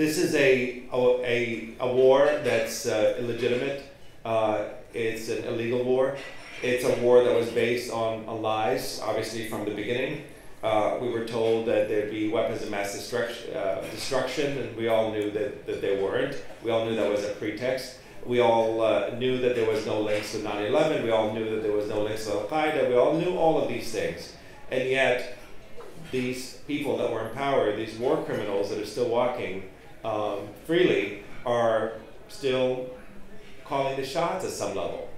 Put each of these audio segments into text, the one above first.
this is a, a, a war that's uh, illegitimate. Uh, it's an illegal war. It's a war that was based on, lies, obviously, from the beginning. Uh, we were told that there'd be weapons of mass destruction, uh, destruction, and we all knew that, that there weren't. We all knew that was a pretext. We all uh, knew that there was no links to 9 11. We all knew that there was no links to Al Qaeda. We all knew all of these things. And yet, these people that were in power, these war criminals that are still walking um, freely, are still calling the shots at some level.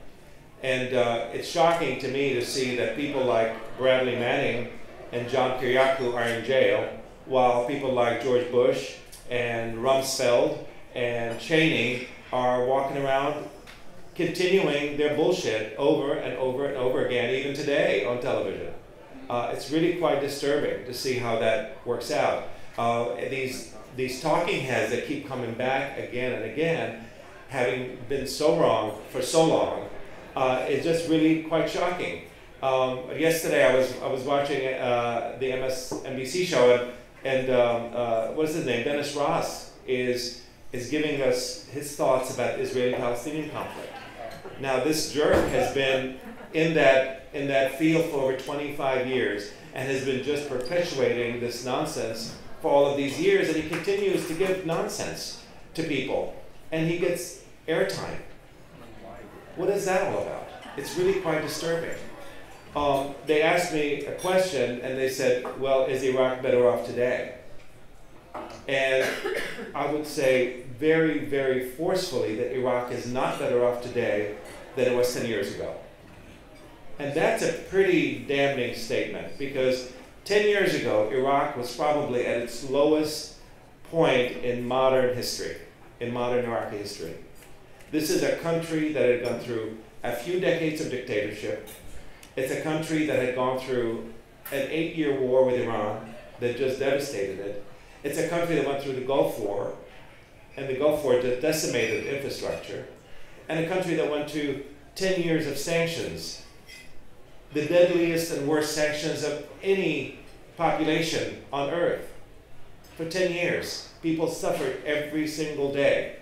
And uh, it's shocking to me to see that people like Bradley Manning and John Kiriakou are in jail, while people like George Bush and Rumsfeld and Cheney are walking around continuing their bullshit over and over and over again, even today on television. Uh, it's really quite disturbing to see how that works out. Uh, these, these talking heads that keep coming back again and again, having been so wrong for so long, uh, is just really quite shocking. Um, yesterday I was, I was watching uh, the MSNBC show and, and um, uh, what's his name? Dennis Ross is, is giving us his thoughts about the Israeli-Palestinian conflict. Now this jerk has been in that, in that field for over 25 years and has been just perpetuating this nonsense for all of these years and he continues to give nonsense to people and he gets airtime. What is that all about? It's really quite disturbing. Um, they asked me a question and they said, well, is Iraq better off today? And I would say very, very forcefully that Iraq is not better off today than it was 10 years ago. And that's a pretty damning statement because 10 years ago, Iraq was probably at its lowest point in modern history, in modern Iraqi history. This is a country that had gone through a few decades of dictatorship. It's a country that had gone through an eight year war with Iran that just devastated it. It's a country that went through the Gulf War, and the Gulf War just decimated infrastructure. And a country that went through 10 years of sanctions, the deadliest and worst sanctions of any population on earth. For 10 years, people suffered every single day.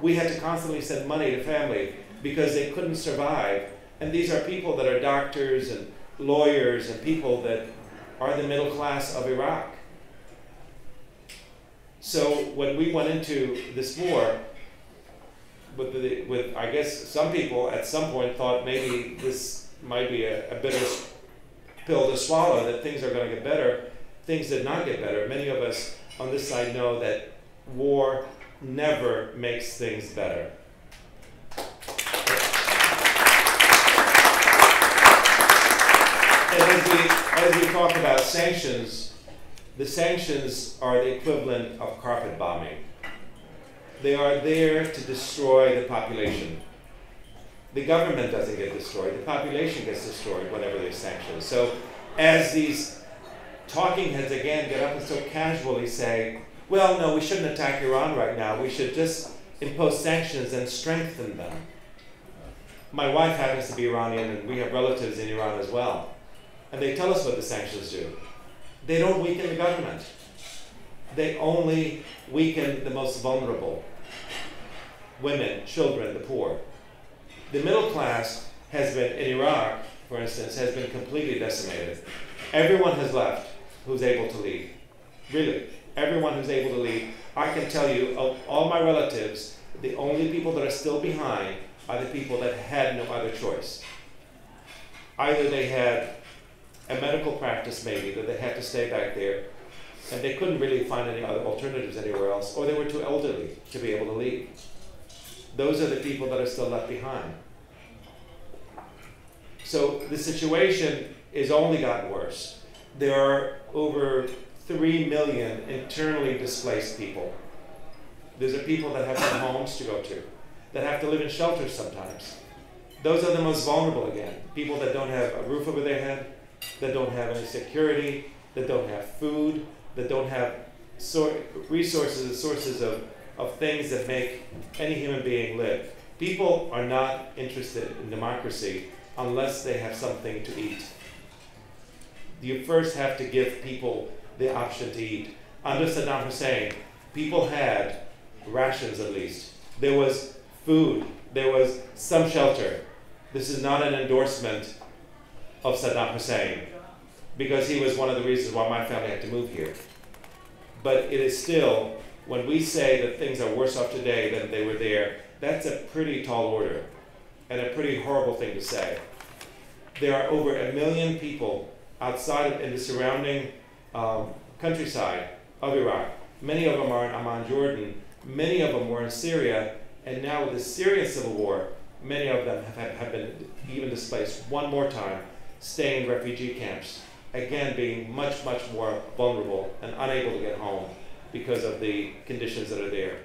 We had to constantly send money to family because they couldn't survive. And these are people that are doctors and lawyers and people that are the middle class of Iraq. So when we went into this war, with, the, with I guess some people at some point thought maybe this might be a, a bitter pill to swallow, that things are going to get better. Things did not get better. Many of us on this side know that war never makes things better. And as we, as we talk about sanctions, the sanctions are the equivalent of carpet bombing. They are there to destroy the population. The government doesn't get destroyed, the population gets destroyed whenever there's sanctions. So as these talking heads again get up and so casually say, well, no, we shouldn't attack Iran right now. We should just impose sanctions and strengthen them. My wife happens to be Iranian, and we have relatives in Iran as well. And they tell us what the sanctions do. They don't weaken the government. They only weaken the most vulnerable women, children, the poor. The middle class has been, in Iraq, for instance, has been completely decimated. Everyone has left who's able to leave. Really, everyone who's able to leave. I can tell you, of all my relatives, the only people that are still behind are the people that had no other choice. Either they had a medical practice maybe that they had to stay back there and they couldn't really find any other alternatives anywhere else, or they were too elderly to be able to leave. Those are the people that are still left behind. So the situation has only gotten worse. There are over 3 million internally displaced people. These are people that have no homes to go to, that have to live in shelters sometimes. Those are the most vulnerable again. People that don't have a roof over their head, that don't have any security, that don't have food, that don't have sor- resources and sources of, of things that make any human being live. People are not interested in democracy unless they have something to eat. You first have to give people the option to eat. Under Saddam Hussein, people had rations at least. There was food, there was some shelter. This is not an endorsement of Saddam Hussein because he was one of the reasons why my family had to move here. But it is still, when we say that things are worse off today than they were there, that's a pretty tall order and a pretty horrible thing to say. There are over a million people outside of, in the surrounding um, countryside of Iraq. Many of them are in Amman, Jordan. Many of them were in Syria. And now with the Syrian civil war, many of them have, have been even displaced one more time, staying in refugee camps. Again, being much, much more vulnerable and unable to get home because of the conditions that are there.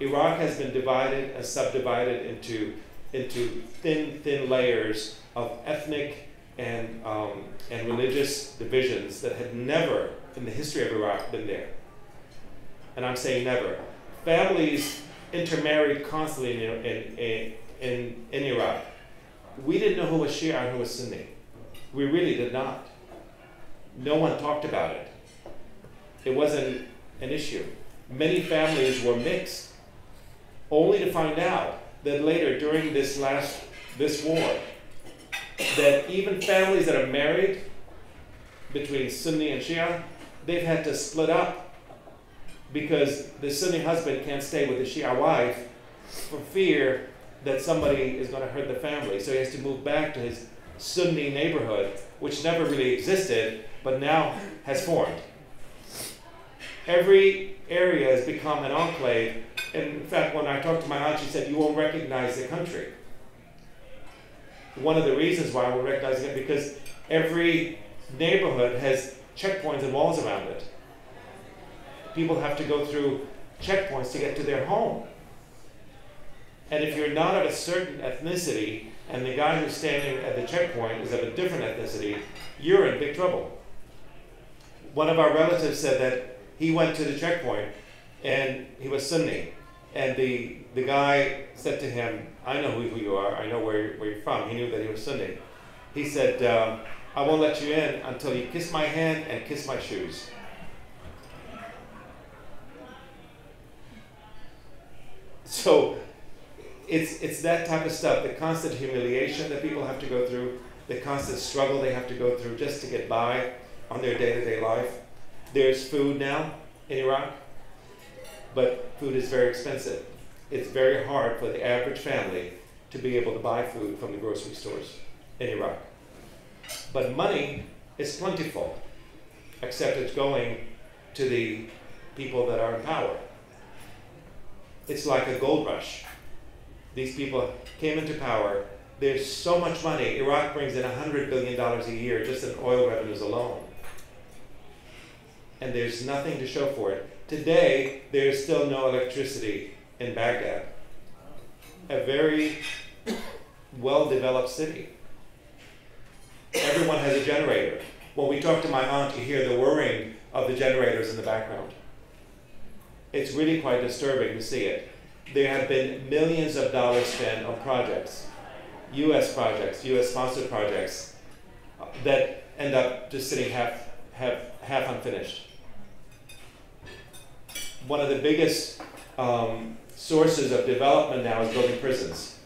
Iraq has been divided and subdivided into, into thin, thin layers of ethnic and, um, and religious divisions that had never, in the history of Iraq, been there. And I'm saying never. Families intermarried constantly in, in, in, in Iraq. We didn't know who was Shia and who was Sunni. We really did not. No one talked about it. It wasn't an issue. Many families were mixed, only to find out that later, during this last this war, that even families that are married between Sunni and Shia, they've had to split up because the Sunni husband can't stay with the Shia wife for fear that somebody is going to hurt the family. So he has to move back to his Sunni neighborhood, which never really existed, but now has formed. Every area has become an enclave. In fact, when I talked to my aunt, she said, You won't recognize the country one of the reasons why we're recognizing it because every neighborhood has checkpoints and walls around it. People have to go through checkpoints to get to their home. And if you're not of a certain ethnicity and the guy who's standing at the checkpoint is of a different ethnicity, you're in big trouble. One of our relatives said that he went to the checkpoint and he was Sunni. And the, the guy said to him, I know who, you are, I know where, where you're from. He knew that he was Sunni. He said, uh, I won't let you in until you kiss my hand and kiss my shoes. So it's, it's that type of stuff, the constant humiliation that people have to go through, the constant struggle they have to go through just to get by on their day to day life. There's food now in Iraq but food is very expensive. It's very hard for the average family to be able to buy food from the grocery stores in Iraq. But money is plentiful, except it's going to the people that are in power. It's like a gold rush. These people came into power. There's so much money. Iraq brings in $100 billion a year just in oil revenues alone. And there's nothing to show for it. Today, there is still no electricity in Baghdad, a very well developed city. Everyone has a generator. When we talk to my aunt, you hear the whirring of the generators in the background. It's really quite disturbing to see it. There have been millions of dollars spent on projects, US projects, US sponsored projects, that end up just sitting half, half, half unfinished one of the biggest um, sources of development now is building prisons.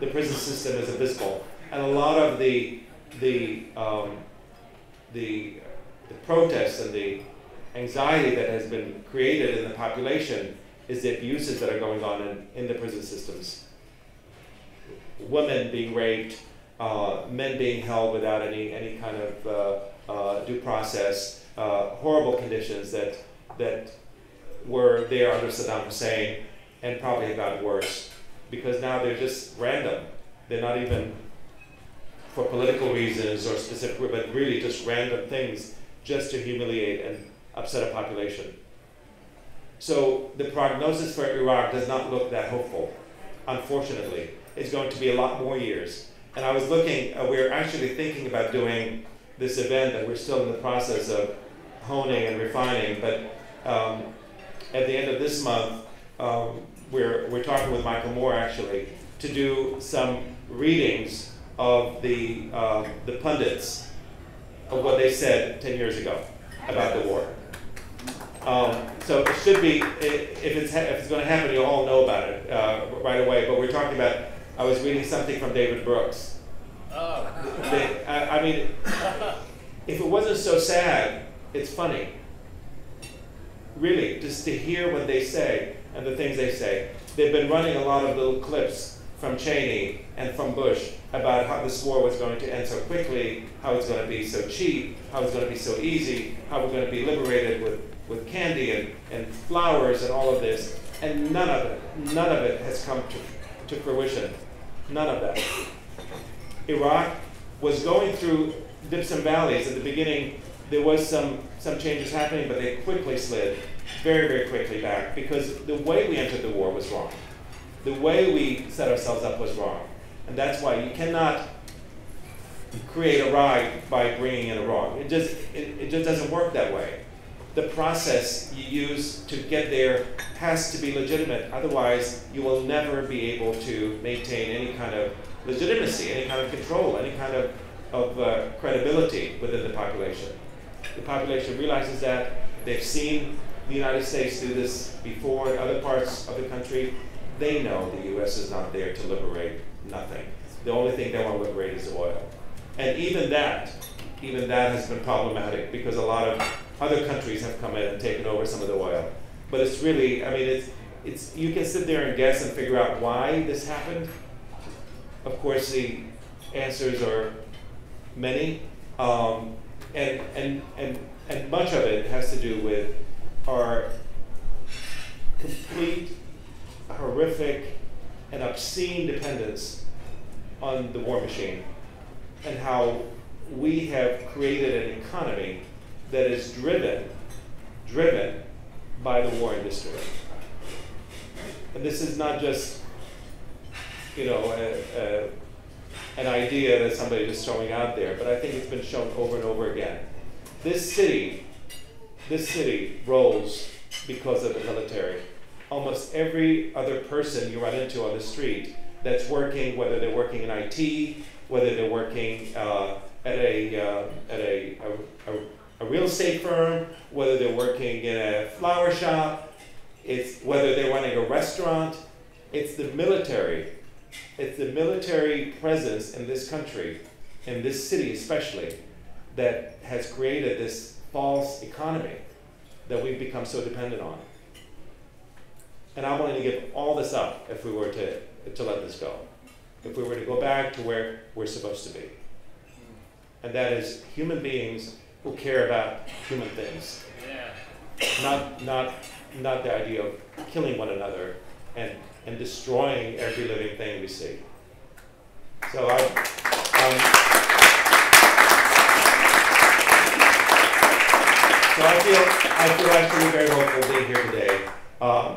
The prison system is abysmal, and a lot of the the um, the, the protests and the anxiety that has been created in the population is the abuses that are going on in, in the prison systems. Women being raped, uh, men being held without any any kind of uh, uh, due process, uh, horrible conditions that that were there under Saddam Hussein and probably have gotten worse because now they're just random. They're not even for political reasons or specific, but really just random things just to humiliate and upset a population. So the prognosis for Iraq does not look that hopeful, unfortunately. It's going to be a lot more years. And I was looking, uh, we're actually thinking about doing this event that we're still in the process of honing and refining, but um, at the end of this month, um, we're, we're talking with Michael Moore actually to do some readings of the, uh, the pundits of what they said 10 years ago about the war. Um, so it should be, if it's, ha- if it's gonna happen, you'll all know about it, uh, right away, but we're talking about, I was reading something from David Brooks. Oh. They, I, I mean, if it wasn't so sad, it's funny. Really, just to hear what they say and the things they say. They've been running a lot of little clips from Cheney and from Bush about how this war was going to end so quickly, how it's going to be so cheap, how it's going to be so easy, how we're going to be liberated with, with candy and, and flowers and all of this. And none of it, none of it has come to, to fruition. None of that. Iraq was going through dips and valleys. At the beginning, there was some, some changes happening, but they quickly slid very, very quickly back because the way we entered the war was wrong. The way we set ourselves up was wrong. And that's why you cannot create a right by bringing in a wrong. It just, it, it just doesn't work that way. The process you use to get there has to be legitimate. Otherwise, you will never be able to maintain any kind of legitimacy, any kind of control, any kind of, of uh, credibility within the population. The population realizes that. They've seen the United States do this before in other parts of the country. They know the U.S. is not there to liberate nothing. The only thing they want to liberate is oil. And even that, even that has been problematic because a lot of other countries have come in and taken over some of the oil. But it's really, I mean, it's, it's, you can sit there and guess and figure out why this happened. Of course, the answers are many, um, and, and, and, and much of it has to do with our complete, horrific, and obscene dependence on the war machine, and how we have created an economy that is driven, driven by the war industry. And this is not just, you know, a, a, an idea that somebody is throwing out there, but I think it's been shown over and over again. This city, this city rolls because of the military. Almost every other person you run into on the street that's working, whether they're working in IT, whether they're working uh, at a uh, at a, a, a, a real estate firm, whether they're working in a flower shop, it's whether they're running a restaurant, it's the military. It's the military presence in this country, in this city especially, that has created this false economy that we've become so dependent on. And I'm willing to give all this up if we were to, to let this go. If we were to go back to where we're supposed to be. And that is human beings who care about human things. Yeah. Not, not, not the idea of killing one another and, and destroying every living thing we see. So I, um, so I feel, I feel actually very hopeful being here today. Um,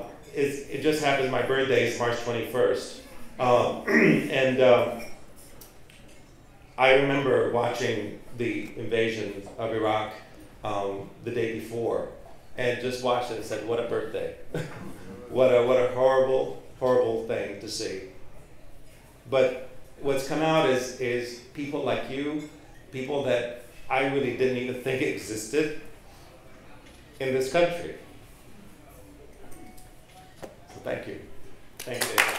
it just happens my birthday is March 21st. Um, and um, I remember watching the invasion of Iraq um, the day before and just watched it and said, what a birthday. what, a, what a horrible, horrible thing to see. But what's come out is, is people like you, people that I really didn't even think existed in this country. So thank you. Thank you.